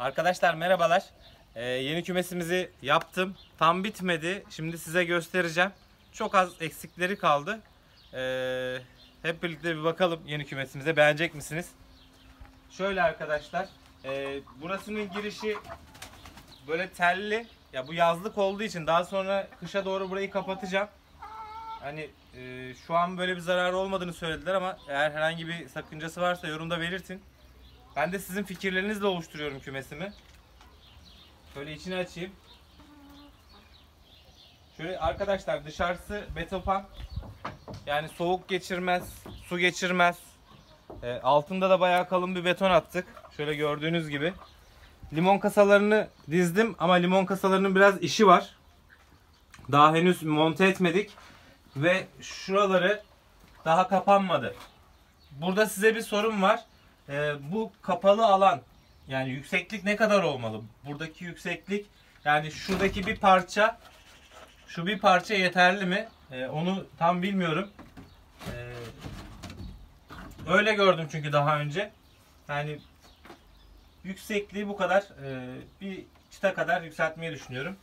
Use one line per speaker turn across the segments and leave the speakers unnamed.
Arkadaşlar merhabalar. Ee, yeni kümesimizi yaptım. Tam bitmedi. Şimdi size göstereceğim. Çok az eksikleri kaldı. Ee, hep birlikte bir bakalım yeni kümesimize. Beğenecek misiniz? Şöyle arkadaşlar. E, burasının girişi böyle telli. Ya bu yazlık olduğu için daha sonra kışa doğru burayı kapatacağım. Hani e, şu an böyle bir zararı olmadığını söylediler ama eğer herhangi bir sakıncası varsa yorumda belirtin. Ben de sizin fikirlerinizle oluşturuyorum kümesimi. Şöyle içini açayım. Şöyle arkadaşlar dışarısı betopan. Yani soğuk geçirmez, su geçirmez. E, altında da bayağı kalın bir beton attık. Şöyle gördüğünüz gibi. Limon kasalarını dizdim ama limon kasalarının biraz işi var. Daha henüz monte etmedik. Ve şuraları daha kapanmadı. Burada size bir sorum var. Ee, bu kapalı alan yani yükseklik ne kadar olmalı? Buradaki yükseklik yani şuradaki bir parça şu bir parça yeterli mi? Ee, onu tam bilmiyorum. Ee, öyle gördüm çünkü daha önce. Yani yüksekliği bu kadar. Ee, bir çıta kadar yükseltmeyi düşünüyorum.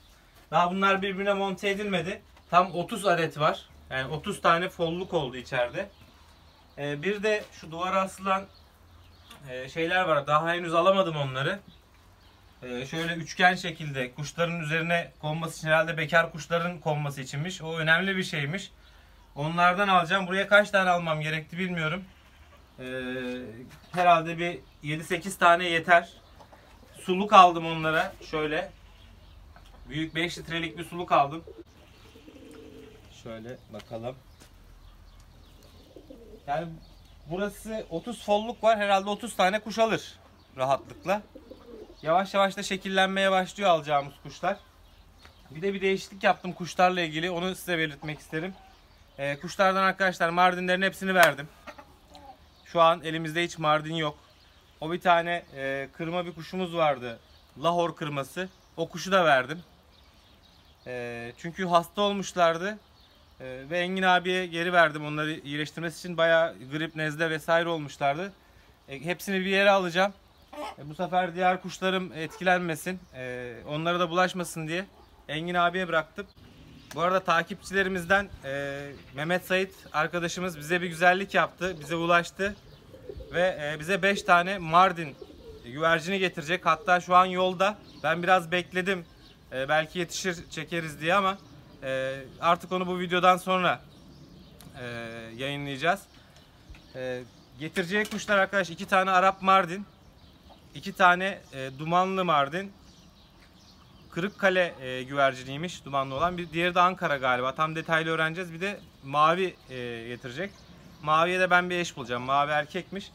Daha bunlar birbirine monte edilmedi. Tam 30 adet var. Yani 30 tane folluk oldu içeride. Ee, bir de şu duvara asılan e, şeyler var. Daha henüz alamadım onları. Ee, şöyle üçgen şekilde kuşların üzerine konması için herhalde bekar kuşların konması içinmiş. O önemli bir şeymiş. Onlardan alacağım. Buraya kaç tane almam gerekti bilmiyorum. Ee, herhalde bir 7-8 tane yeter. Suluk aldım onlara. Şöyle. Büyük 5 litrelik bir suluk aldım. Şöyle bakalım. Yani burası 30 folluk var. Herhalde 30 tane kuş alır rahatlıkla. Yavaş yavaş da şekillenmeye başlıyor alacağımız kuşlar. Bir de bir değişiklik yaptım kuşlarla ilgili. Onu size belirtmek isterim. Ee, kuşlardan arkadaşlar Mardinlerin hepsini verdim. Şu an elimizde hiç Mardin yok. O bir tane e, kırma bir kuşumuz vardı. Lahor kırması. O kuşu da verdim. E, çünkü hasta olmuşlardı. E, ve Engin abiye geri verdim onları iyileştirmesi için. Bayağı grip, nezle vesaire olmuşlardı. E, hepsini bir yere alacağım. E, bu sefer diğer kuşlarım etkilenmesin. E, onlara da bulaşmasın diye Engin abiye bıraktım. Bu arada takipçilerimizden Mehmet Sait arkadaşımız bize bir güzellik yaptı. Bize ulaştı. Ve bize 5 tane Mardin güvercini getirecek. Hatta şu an yolda. Ben biraz bekledim. Belki yetişir çekeriz diye ama e, artık onu bu videodan sonra e, yayınlayacağız. E, getireceği kuşlar arkadaş iki tane Arap Mardin. iki tane e, dumanlı Mardin. Kırıkkale e, güverciniymiş dumanlı olan. Bir diğeri de Ankara galiba. Tam detaylı öğreneceğiz. Bir de mavi e, getirecek. Maviye de ben bir eş bulacağım. Mavi erkekmiş.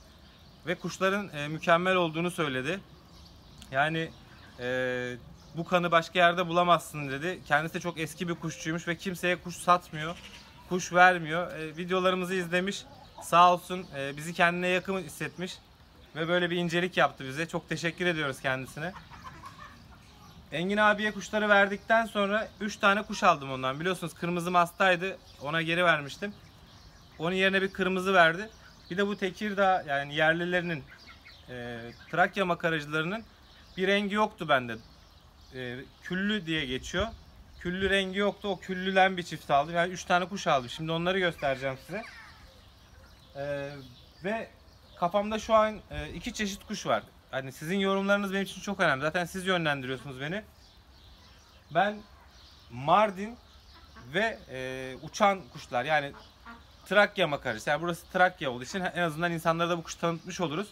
Ve kuşların e, mükemmel olduğunu söyledi. Yani e, bu kanı başka yerde bulamazsın dedi. Kendisi de çok eski bir kuşçuymuş ve kimseye kuş satmıyor. Kuş vermiyor. E, videolarımızı izlemiş. Sağ olsun e, bizi kendine yakın hissetmiş. Ve böyle bir incelik yaptı bize. Çok teşekkür ediyoruz kendisine. Engin abiye kuşları verdikten sonra 3 tane kuş aldım ondan. Biliyorsunuz kırmızı hastaydı. Ona geri vermiştim. Onun yerine bir kırmızı verdi. Bir de bu Tekirdağ yani yerlilerinin e, Trakya makaracılarının bir rengi yoktu bende. E, küllü diye geçiyor. Küllü rengi yoktu. O küllülen bir çift aldım. Yani 3 tane kuş aldım. Şimdi onları göstereceğim size. E, ve kafamda şu an e, iki çeşit kuş var. Hani sizin yorumlarınız benim için çok önemli. Zaten siz yönlendiriyorsunuz beni. Ben Mardin ve e, uçan kuşlar yani Trakya makarası. Yani burası Trakya olduğu için en azından insanlara da bu kuşu tanıtmış oluruz.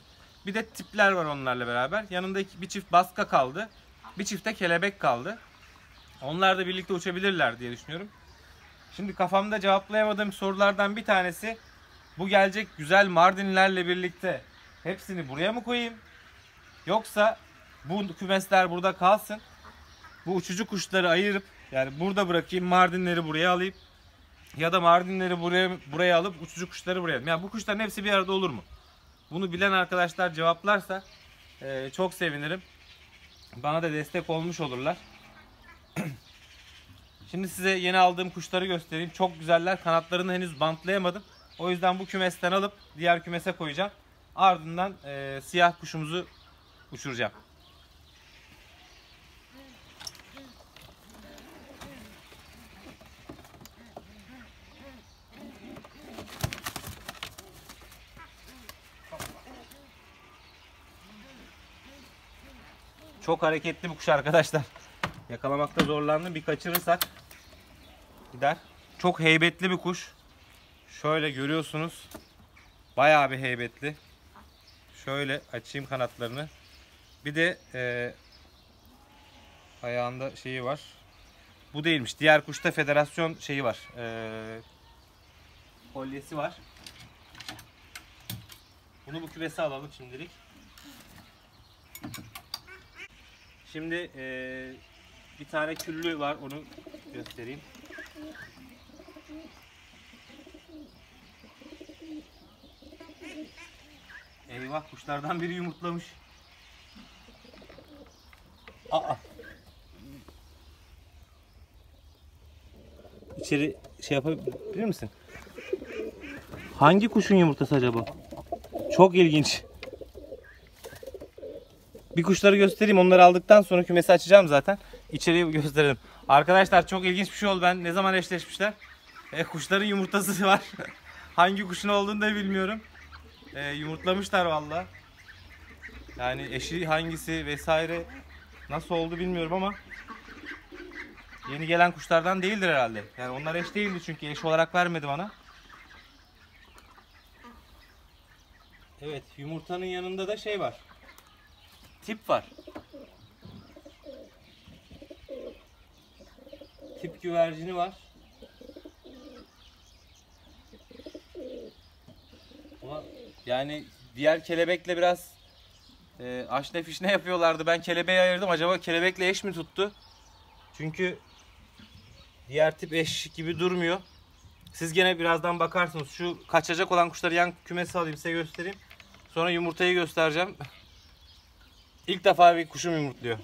Bir de tipler var onlarla beraber. Yanında bir çift baska kaldı. Bir çift de kelebek kaldı. Onlar da birlikte uçabilirler diye düşünüyorum. Şimdi kafamda cevaplayamadığım sorulardan bir tanesi bu gelecek güzel Mardinlerle birlikte hepsini buraya mı koyayım? Yoksa bu kümesler burada kalsın. Bu uçucu kuşları ayırıp yani burada bırakayım Mardinleri buraya alayım. Ya da Mardinleri buraya buraya alıp uçucu kuşları buraya. Yani bu kuşların hepsi bir arada olur mu? Bunu bilen arkadaşlar cevaplarsa e, çok sevinirim. Bana da destek olmuş olurlar. Şimdi size yeni aldığım kuşları göstereyim. Çok güzeller. Kanatlarını henüz bantlayamadım. O yüzden bu kümesten alıp diğer kümese koyacağım. Ardından e, siyah kuşumuzu uçuracağım. Çok hareketli bir kuş arkadaşlar. Yakalamakta zorlandım. Bir kaçırırsak gider. Çok heybetli bir kuş. Şöyle görüyorsunuz. Bayağı bir heybetli. Şöyle açayım kanatlarını. Bir de e, ayağında şeyi var. Bu değilmiş. Diğer kuşta federasyon şeyi var. E, kolyesi var. Bunu bu kümese alalım şimdilik. Şimdi e, bir tane küllü var. Onu göstereyim. Eyvah kuşlardan biri yumurtlamış. Aa. İçeri şey yapabilir misin? Hangi kuşun yumurtası acaba? Çok ilginç. Bir kuşları göstereyim. Onları aldıktan sonra kümesi açacağım zaten. İçeriği gösterelim. Arkadaşlar çok ilginç bir şey oldu. Ben ne zaman eşleşmişler? E, kuşların yumurtası var. Hangi kuşun olduğunu da bilmiyorum. E, yumurtlamışlar valla. Yani eşi hangisi vesaire nasıl oldu bilmiyorum ama yeni gelen kuşlardan değildir herhalde. Yani onlar eş değildi çünkü eş olarak vermedi bana. Evet yumurtanın yanında da şey var. Tip var. Tip güvercini var. Ama yani diğer kelebekle biraz e, aşne fişne yapıyorlardı. Ben kelebeği ayırdım. Acaba kelebekle eş mi tuttu? Çünkü diğer tip eş gibi durmuyor. Siz gene birazdan bakarsınız. Şu kaçacak olan kuşları yan kümesi alayım size göstereyim. Sonra yumurtayı göstereceğim. İlk defa bir kuşum yumurtluyor.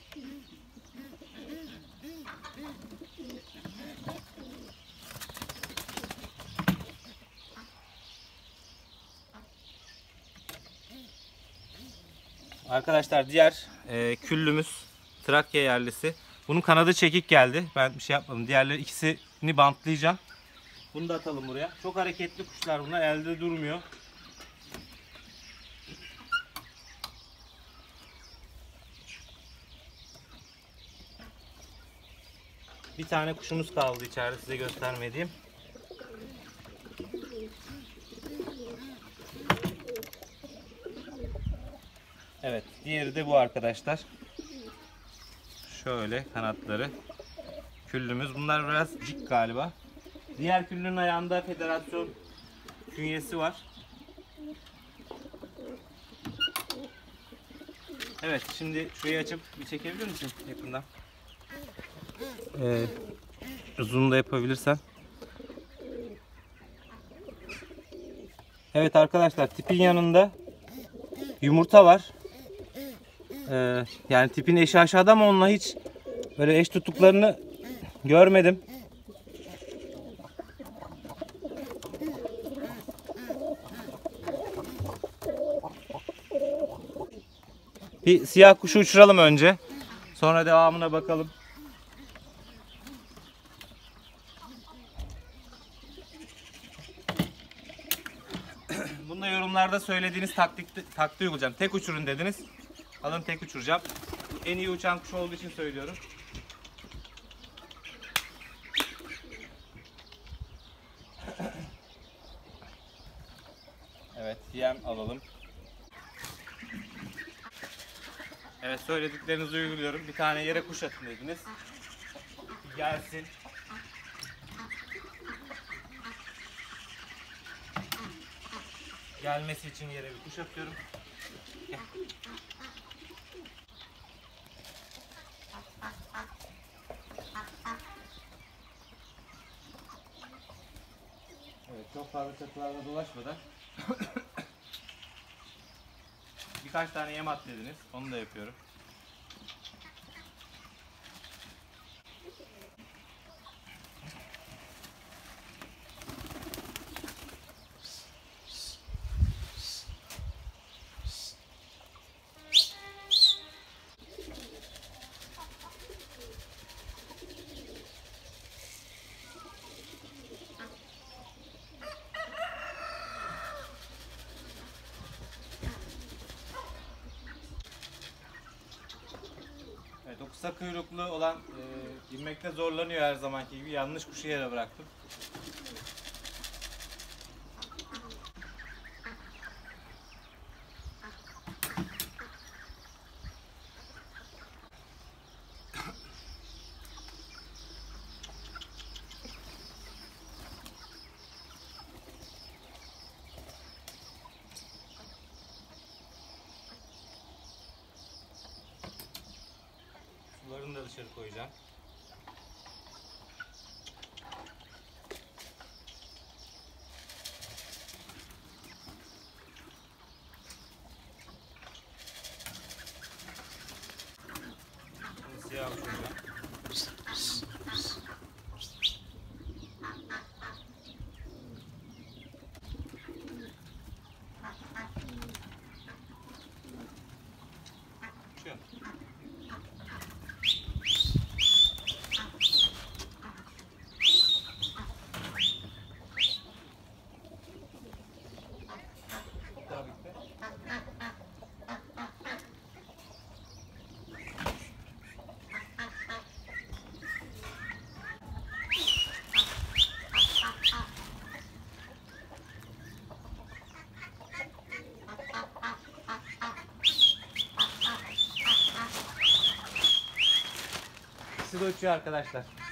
Arkadaşlar diğer e, küllümüz Trakya yerlisi. Bunun kanadı çekik geldi. Ben bir şey yapmadım. Diğerleri ikisini bantlayacağım. Bunu da atalım buraya. Çok hareketli kuşlar bunlar. Elde durmuyor. Bir tane kuşumuz kaldı içeride size göstermediğim. Evet, diğeri de bu arkadaşlar. Şöyle kanatları. Küllümüz. Bunlar biraz cik galiba. Diğer küllünün ayağında federasyon künyesi var. Evet, şimdi şurayı açıp bir çekebilir misin yakından? Ee, zoom da yapabilirsen. Evet arkadaşlar tipin yanında yumurta var. Ee, yani tipin eşi aşağıda ama onunla hiç böyle eş tuttuklarını görmedim. Bir siyah kuşu uçuralım önce. Sonra devamına bakalım. Yorumlarda söylediğiniz taktik taktiği uygulayacağım. Tek uçurun dediniz. Alın tek uçuracağım. En iyi uçan kuş olduğu için söylüyorum. Evet, yem alalım. Evet, söylediklerinizi uyguluyorum. Bir tane yere kuş atın dediniz. Gelsin. Gelmesi için yere bir kuş atıyorum. Gel. Evet, çok fazla çatılarda dolaşmadan birkaç tane yem at dediniz. Onu da yapıyorum. Kısa kuyruklu olan e, inmekte zorlanıyor her zamanki gibi. Yanlış kuşu yere bıraktım. Sularını da dışarı koyacağım. Şimdi siyah uçuracağım. Uçuyor. Daha bitti. İkisi de uçuyor arkadaşlar.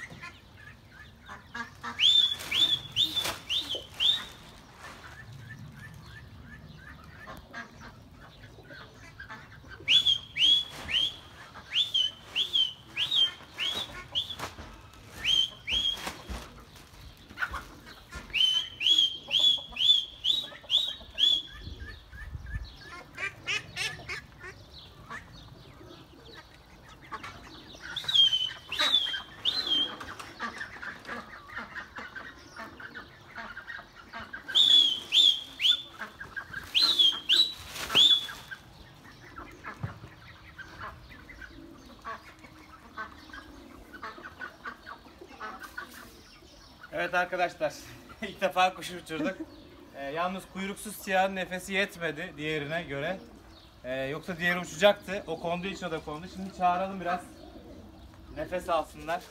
Evet arkadaşlar ilk defa kuş uçurduk. Ee, yalnız kuyruksuz siyahın nefesi yetmedi diğerine göre. Ee, yoksa diğeri uçacaktı. O konduğu için o da kondu. Şimdi çağıralım biraz. Nefes alsınlar.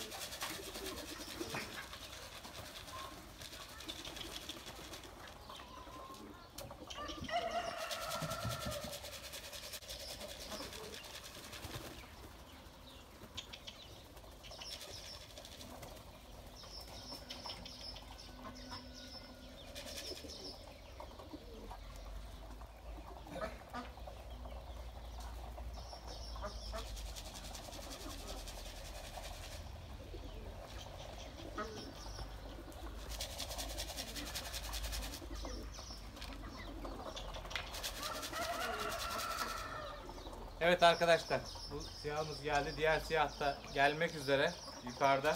Evet arkadaşlar bu siyahımız geldi. Diğer siyah da gelmek üzere yukarıda.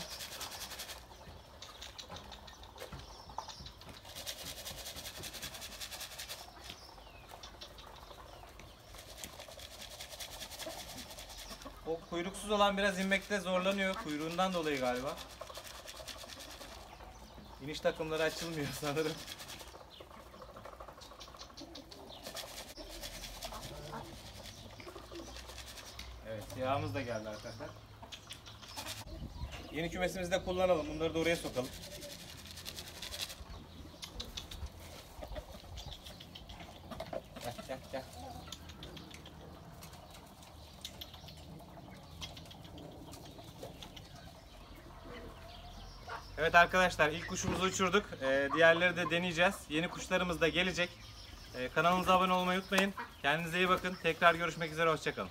O kuyruksuz olan biraz inmekte zorlanıyor. Kuyruğundan dolayı galiba. İniş takımları açılmıyor sanırım. Siyahımız da geldi arkadaşlar. Yeni kümesimizde kullanalım. Bunları da oraya sokalım. Evet arkadaşlar ilk kuşumuzu uçurduk. Ee, diğerleri de deneyeceğiz. Yeni kuşlarımız da gelecek. Ee, kanalımıza abone olmayı unutmayın. Kendinize iyi bakın. Tekrar görüşmek üzere. Hoşçakalın.